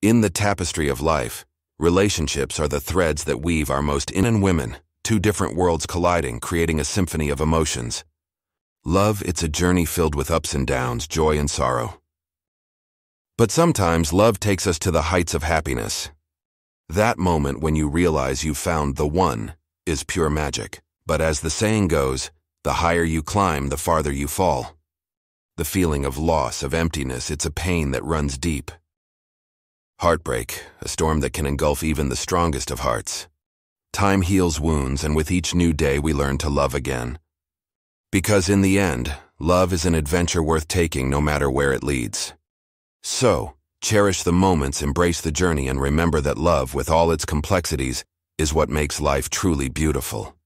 In the tapestry of life, relationships are the threads that weave our most in and women, two different worlds colliding, creating a symphony of emotions. Love, it's a journey filled with ups and downs, joy and sorrow. But sometimes love takes us to the heights of happiness. That moment when you realize you found the one is pure magic. But as the saying goes, the higher you climb, the farther you fall. The feeling of loss, of emptiness, it's a pain that runs deep. Heartbreak, a storm that can engulf even the strongest of hearts. Time heals wounds, and with each new day we learn to love again. Because in the end, love is an adventure worth taking no matter where it leads. So, cherish the moments, embrace the journey, and remember that love, with all its complexities, is what makes life truly beautiful.